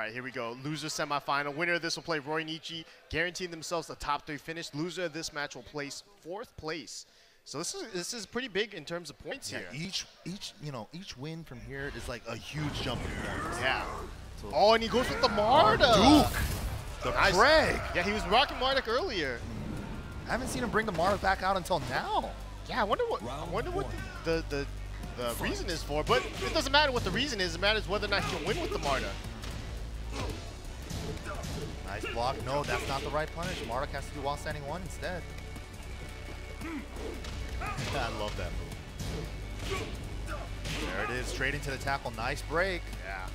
All right, here we go. Loser semifinal. Winner of this will play Roy Nietzsche, guaranteeing themselves the top three finish. Loser of this match will place fourth place. So this is this is pretty big in terms of points Yeah, here. each each you know each win from here is like a huge jump in points. Yeah. So- Oh, and he goes with the Marta. Duke, the Nice. Craig. Yeah, he was rocking Marduk earlier. I haven't seen him bring the Mara back out until now. Yeah, I wonder what I wonder what the the, the, the reason is for. But it doesn't matter what the reason is. It matters whether or not he can win with the Marduk. Nice block. No, that's not the right punish. Marduk has to do while standing one instead. I love that move. There it is, straight into the tackle. Nice break. Yeah.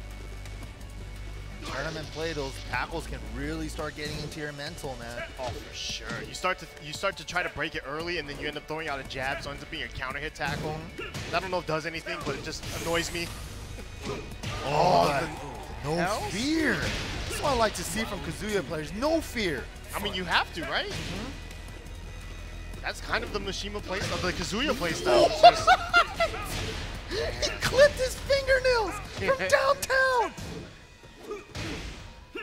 Tournament play, those tackles can really start getting into your mental, man. Oh, for sure. You start to you start to try to break it early, and then you end up throwing out a jab, so it ends up being a counter hit tackle. I don't know if it does anything, but it just annoys me. Oh, oh that- no hell? fear. This is what I like to see from Kazuya players. No fear. I mean, you have to, right? Mm-hmm. That's kind of the Mishima playstyle, the Kazuya playstyle. He clipped his fingernails from downtown.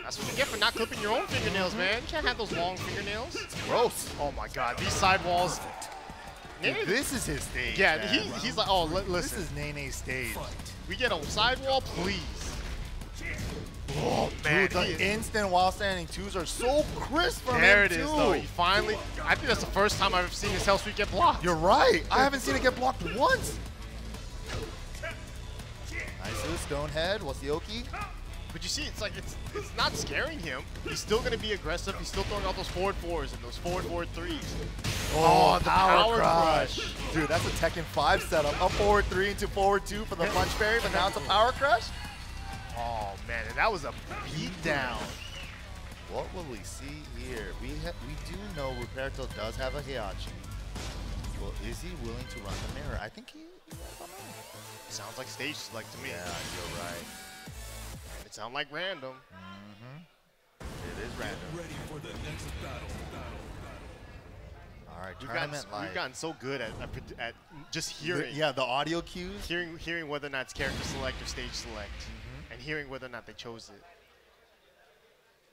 That's what you get for not clipping your own fingernails, man. You can't have those long fingernails. Gross. Oh my god, these sidewalls. Dude, this is his stage. Yeah, he, he's like, oh, li- This listen, is Nene's stage. we get a sidewall, please. Oh man, Dude, the is- instant while standing twos are so crisp from there him it is, too. though. He finally, I think that's the first time I've ever seen his Hell Sweep get blocked. You're right. I haven't seen it get blocked once. Nice Stonehead, Wasioki. But you see, it's like it's it's not scaring him. He's still gonna be aggressive. He's still throwing out those forward fours and those forward forward threes. Oh, oh, the power, power crush. crush. Dude, that's a Tekken 5 setup. Up forward three into forward two for the punch parry, but now it's a power crush? Oh man, and that was a beatdown. What will we see here? We ha we do know Ruperto does have a Heihachi. Well, is he willing to run the mirror? I think he. I don't. Sounds like stage select to me. Yeah, you're right. It sounds like random. Mm-hmm. It is random. Ready for the next battle. All right, We've gotten, tournament we've gotten so good at, at, at just The- hearing, yeah, the audio cues. hearing, hearing whether or not it's character select or stage select. And hearing whether or not they chose it.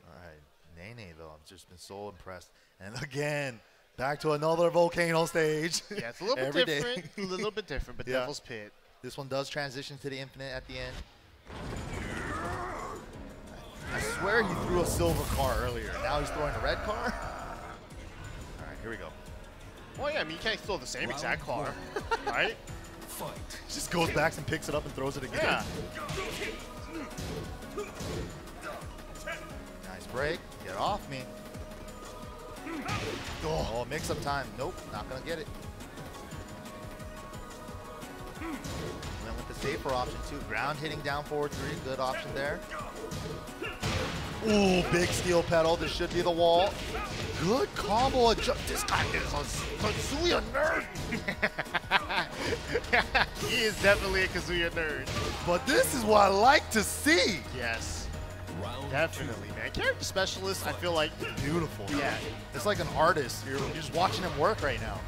All right, Nene though, I've just been so impressed. And again, back to another volcano stage. Yeah, it's a little bit different. a little bit different, but Yeah. Devil's Pit. This one does transition to the infinite at the end. I swear he threw a silver car earlier. Now he's throwing a red car. All right, here we go. Well, yeah, I mean, you can't throw the same exact car, right? Fight. Just goes back and picks it up and throws it again. Yeah. Nice break. Get off me. Oh, mix up time. Nope, not gonna get it. Went with the safer option too. Ground hitting down forward three. Good option there. Ooh, big steel pedal. This should be the wall. Good combo. adju- This guy is a Kazuya nerd. he is definitely a Kazuya nerd. But this is what I like to see. Yes, Round definitely, man. Character specialist, I feel like Beautiful. Yeah. It's like an artist. You're, you're just watching him work right now.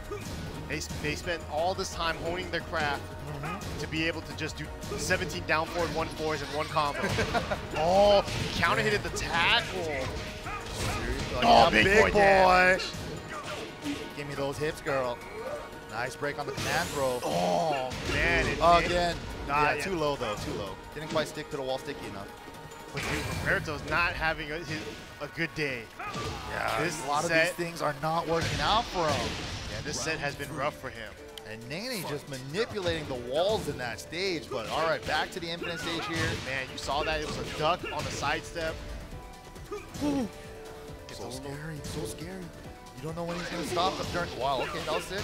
they, they spend all this time honing their craft mm-hmm. to be able to just do 17 down forward, one fours, and one combo. oh, he counter hit at the tackle. Oh, Oh, big boy damage. Give me those hips, girl. Nice break on the command throw. Oh, man. Again. Ah, yeah, too low though, too low. Didn't quite stick to the wall sticky enough. But dude, Ruperto's not having a, his, a good day. Yeah, This a lot of these things are not working out for him. Yeah, this set has been rough for him. And Nene just manipulating the walls in that stage. But all right, back to the infinite stage here. Man, you saw that. It was a duck on a sidestep. So scary, so scary. You don't know when he's gonna stop. But during, wow, okay, that was sick.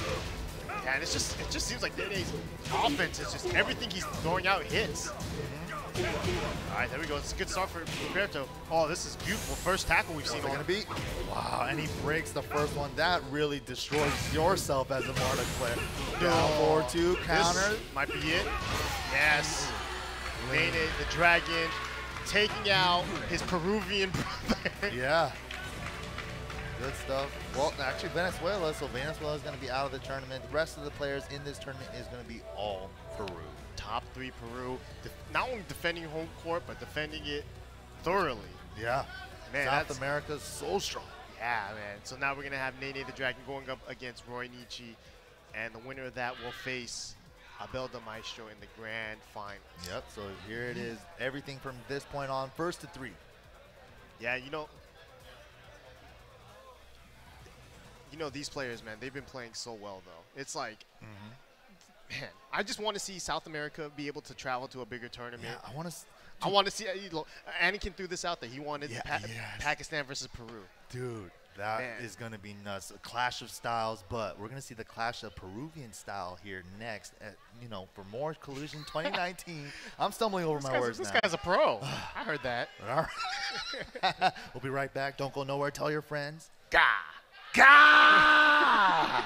Yeah, and it's just it just seems like Nene's offense is just everything he's throwing out hits. All right, there we go. It's a good start for Ruperto. Oh, this is beautiful. First tackle we've seen it gonna be? Wow, and he breaks the first one. That really destroys yourself as a Marduk player. Down forward two, counter. This might be it. Yes. Nene, the dragon, taking out his Peruvian brother. Yeah. Good stuff. Well, actually, Venezuela, so Venezuela is going to be out of the tournament. The rest of the players in this tournament is going to be all Peru. Top three Peru. Not only defending home court, but defending it thoroughly. Yeah. Man, South America's so strong. Yeah, man. So now we're gonna have Nene the Dragon going up against Roy Nietzsche, and the winner of that will face Abel de Maestro in the grand final. Yep. So here it is. Everything from this point on, first to three. Yeah, you know, you know these players, man. They've been playing so well, though. It's like, man, I just want to see South America be able to travel to a bigger tournament. Yeah, I want to. I want to see. Uh, Anakin threw this out there. He wanted Yeah, pa- yes. Pakistan versus Peru. Dude, that is Man. going to be nuts. A clash of styles, but we're going to see the clash of Peruvian style here next. At, you know, for more Collusion 2019. I'm stumbling over This, my words this now. guy's a pro. I heard that. All right. we'll be right back. Don't go nowhere. Tell your friends. Gah. Gah!